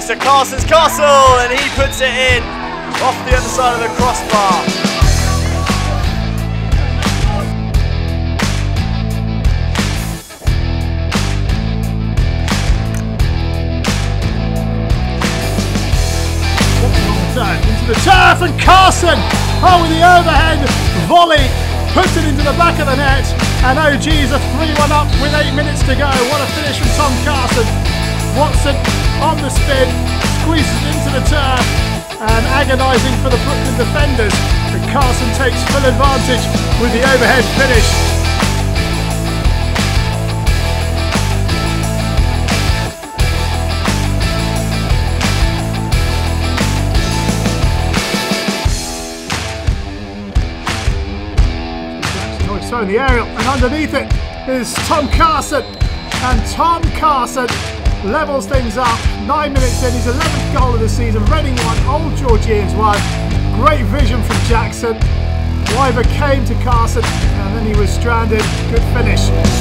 to Carson's Castle and he puts it in off the other side of the crossbar. into the turf and Carson oh with the overhead volley puts it into the back of the net and OG's a 3-1 up with 8 minutes to go what a finish from Tom Carson Watson on the spin squeezes into the turf and agonising for the Brooklyn defenders but Carson takes full advantage with the overhead finish in the aerial, and underneath it is Tom Carson. And Tom Carson levels things up. Nine minutes in, his 11th goal of the season. Reading one, Old Georgians one. Great vision from Jackson. Wyver came to Carson, and then he was stranded. Good finish.